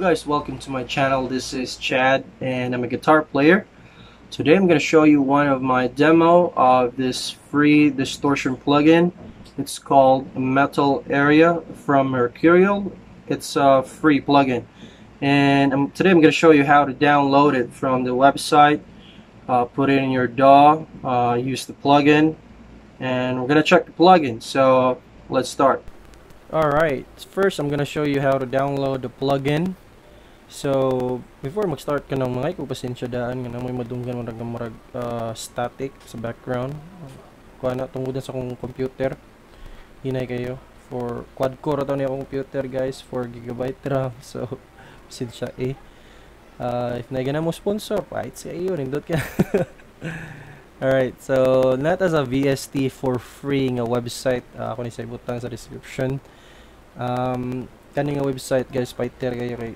Guys, welcome to my channel. This is Chad and I'm a guitar player. Today I'm going to show you one of my demo of this free distortion plugin. It's called Metal Area from Mercurial. It's a free plugin. And um, today I'm going to show you how to download it from the website. Uh, put it in your DAW, uh, use the plugin, and we're going to check the plugin. So let's start. Alright, first I'm gonna show you how to download the plugin. So, before mag-start ka ng mga pasensya daan nga may madunggan mo nagmamurag uh, static sa background. Kuha na tungudan sa akong computer. Hinay kayo. For quad-core ito niya akong computer guys. 4 GB RAM. So, pasensya eh. Uh, if na mo sponsor, kahit sa iyo, nindot ka. Alright, so not as a VST for free nga website. Uh, ako ni sa ibutang sa description um, kani nga website guys fighter kayo kay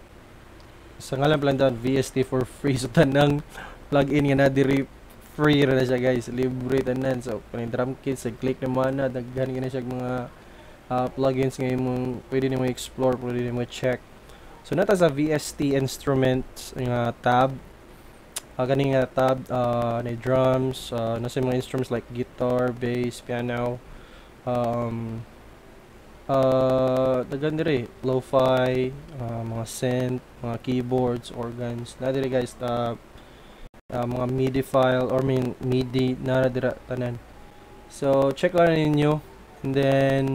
sa ngalan lang doon VST for free. So tanang plugin nga na diri free ra na siya guys. Libre tanan. So kaning drum kit sa click na mo na daghan na siya mga uh, plugins nga imong pwede nimo explore pwede nimo check so nata sa VST instruments nga tab. Uh, gani nga tab uh, na drums uh, nasa mga instruments like guitar bass piano um, uh, dagan dire lo-fi uh, mga synth mga keyboards organs. Na dire guys uh, uh, mga MIDI file or mean MIDI na dira tanan. So check lang ninyo. And then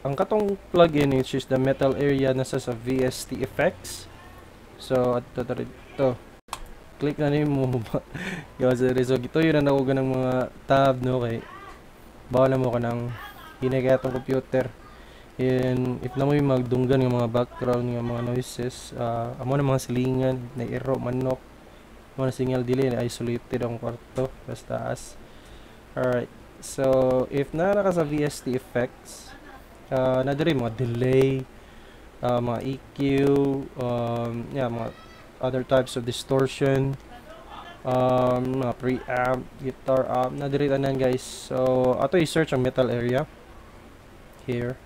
ang katong plugin which is the metal area nasa sa VST effects. So ato to click na nimo yo so gito yun na ako ganang mga tab no kay bawal mo ka ng hinagaya itong computer and if na mo magdunggan ng mga background ng mga noises uh, amo na mga silingan na iro manok mga signal delay na isolated ang kwarto basta taas alright so if na naka sa VST effects uh, na diri mga delay uh, mga EQ um, yeah, mga other types of distortion um, mga preamp, guitar amp, na diri tanan guys. So ato i-search ang metal area here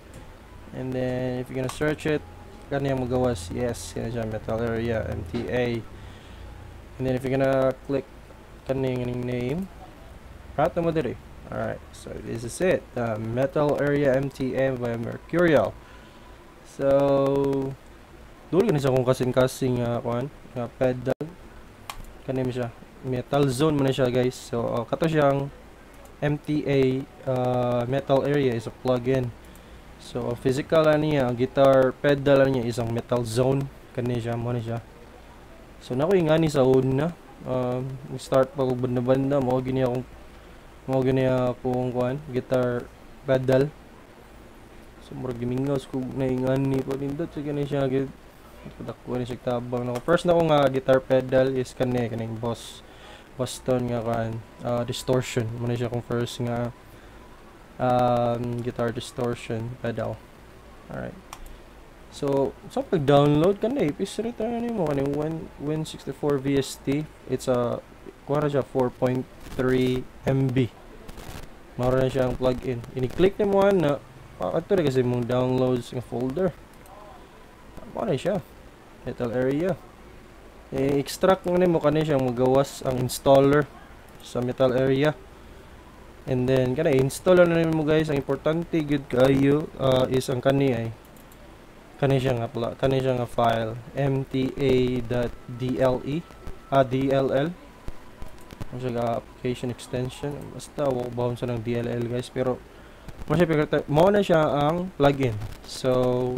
and then if you're gonna search it kanya magawas yes yan siya? Metal area MTA and then if you're gonna click kaning name rata mo diri. Alright so this is it. The metal area MTA by Mercurial. So duli ni sa kung kasing-kasing uh, kuan uh, pedal. Kanim siya. Metal zone man siya guys. So uh, kato siyang MTA uh, metal area is a plugin So, physical ani niya, guitar pedal niya isang metal zone kani siya mo ni siya. So, nako ingani sa una. Um, start pa ko banda-banda mo gini akong mo gini akong kuan, guitar pedal. So, murag gimingaws ko na ingani pa nindot sa kani siya gid padako ni siya tabang nako. First na ko nga guitar pedal is kani kaning boss Boston nga kan uh, distortion mo ni siya kung first nga um, guitar distortion pedal. Alright. So so pag download ka na ipis return mo. Kaning Win Win64 VST it's a kuha siya 4.3 MB mara na siya ang plug-in. Ini-click na mo na ito kasi mong downloads ng folder. Mara siya. Metal area. I-extract mo mo kanina siyang magawas ang installer sa metal area And then kana install na nimo guys. Ang importante gud kayo uh, is ang kani ay kani siya nga pala kani siya nga file mta.dle ah dll ang siya application extension. Basta wa bound sa ng dll guys. Pero mo mo na siya ang plugin. So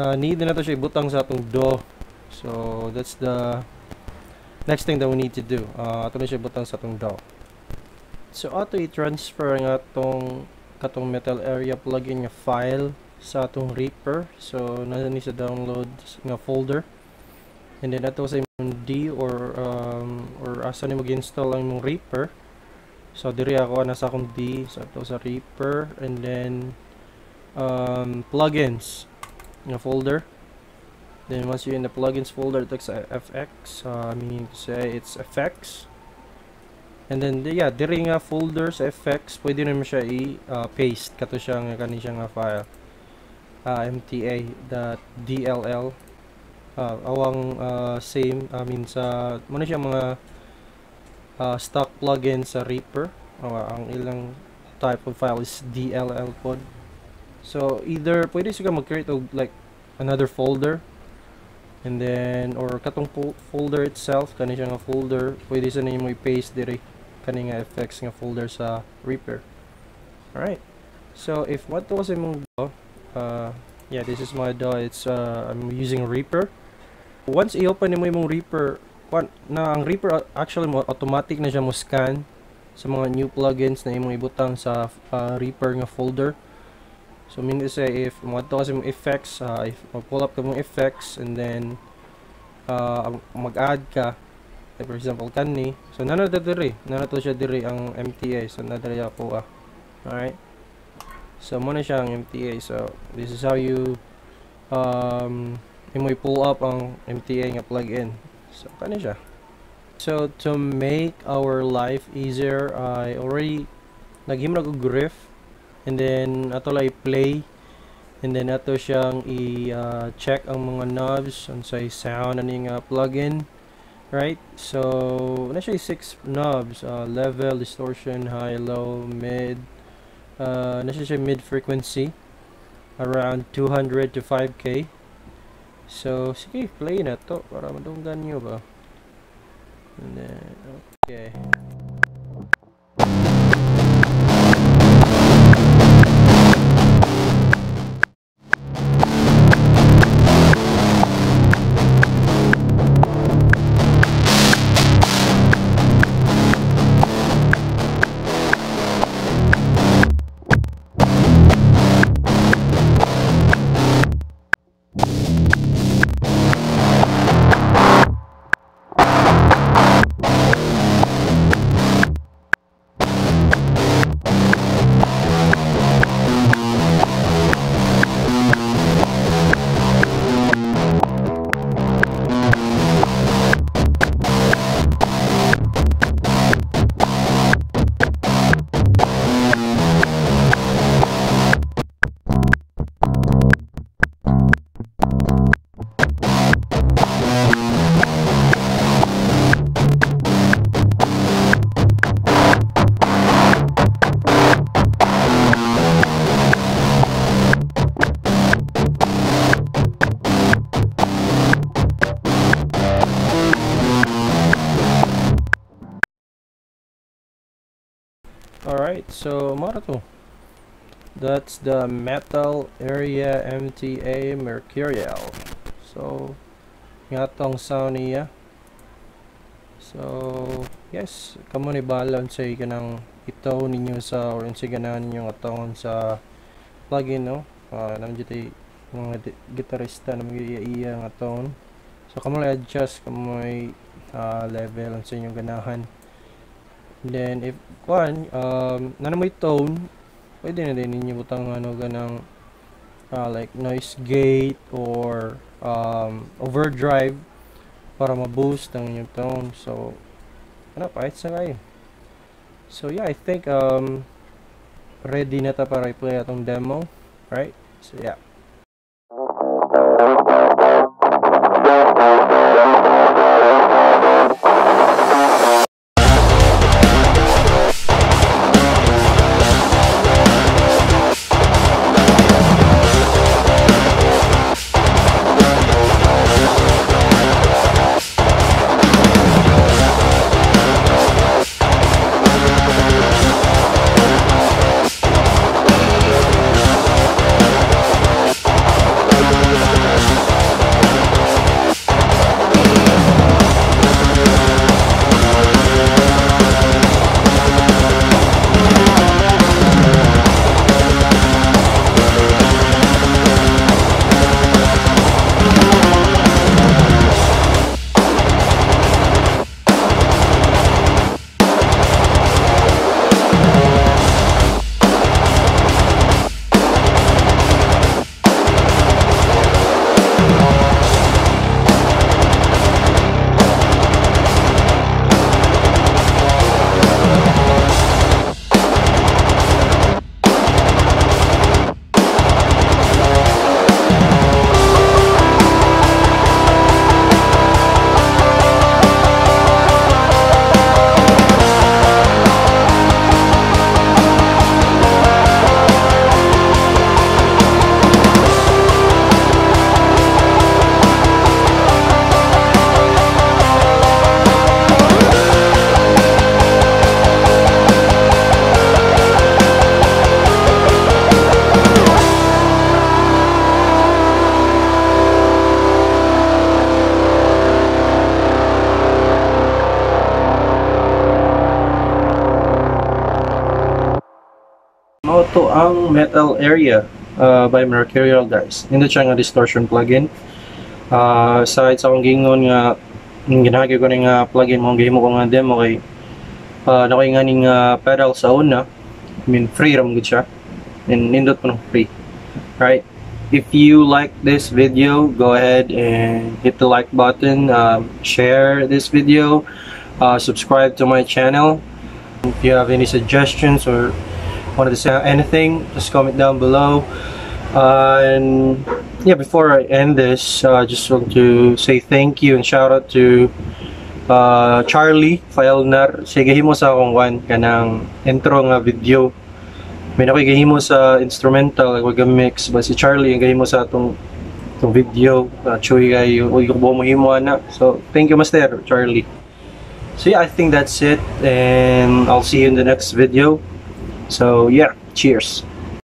uh, need na to siya ibutang sa atong do so that's the next thing that we need to do. Uh, ato na siya ibutang sa atong do So auto i-transfer nga tong katong metal area plugin nga file sa atong Reaper. So nasa ni sa download nga folder. And then ato sa imong D or um, or asa ni mag-install ang imong Reaper. So diri ako nasa akong D so ato sa Reaper and then um, plugins nga folder. Then once you're in the plugins folder, it's FX. Uh, meaning to say it's effects. And then, yeah, diri nga folder sa effects, pwede naman siya i-paste. Uh, kato siya nga, kani siya nga file. uh, MTA the DLL uh, awang uh, same I mean sa muna siya mga uh, stock plugin sa Reaper. Uh, ang ilang type of file is DLL pod. So either pwede siya mag-create og like another folder. And then or katong folder itself kani siya nga folder pwede sa ninyo i-paste dire kani nga effects nga folder sa Reaper. Alright. So if what was imong uh, yeah this is my DAW it's uh, I'm using Reaper. Once i-open mo yung Reaper na ang Reaper actually mo automatic na siya mo scan sa mga new plugins na imong ibutang sa uh, Reaper nga folder. So mean to say if mo to kasi effects uh, if pull up ka mong effects and then uh, mag-add ka like for example kani so nana to diri. Nana to siya diri ang MTA so na diri ako ah. Alright? So mo na siya ang MTA so this is how you um imo pull up ang MTA nga plugin. So kani siya. So to make our life easier I already naghimra ko griff and then ato lang play and then ato siyang i-check uh, ang mga knobs on say sound aning uh, plugin right? So siya 6 knobs uh, level distortion high low mid uh, siya mid frequency around 200 to 5k so sige play na to para madunggan nyo ba? And then okay so mara That's the metal area MTA Mercurial. So, nga tong sound niya. So, yes, kamo ni balon sa kanang ito ninyo sa or sa ganahan ninyo atong sa plugin no. Uh, nang jiti mga gitarista na mag-iya nga tone. So, kamo adjust kamo uh, level sa inyong ganahan. Then if kuan um na may tone pwede na din ninyo butang ano ganang uh, like noise gate or um, overdrive para ma-boost ang inyong tone. So ano pa sa kayo so yeah I think um ready na ta para i-play atong demo right? So yeah ato ang metal area uh, by Mercurial guys. Ito siya nga distortion plugin. Uh, sa sa akong gingon nga ginahagi ko ning plugin mo gihimo ko nga demo kay uh, nakoy nga ning uh, pedal sa una. I mean free ram gud siya. And nindot po ng free. Right? If you like this video, go ahead and hit the like button, um, share this video, uh, subscribe to my channel. If you have any suggestions or wanted to say anything, just comment down below. Uh, and yeah, before I end this, I uh, just want to say thank you and shout out to uh, Charlie Failnar. Sige himo sa akong one kanang intro nga video. May nakoy gahimo sa instrumental, like mix ba si Charlie ang gahimo sa atong itong video. Uh, Chuy kayo, uy ko mo himo ana. So, thank you Master Charlie. So yeah, I think that's it and I'll see you in the next video. So yeah, cheers.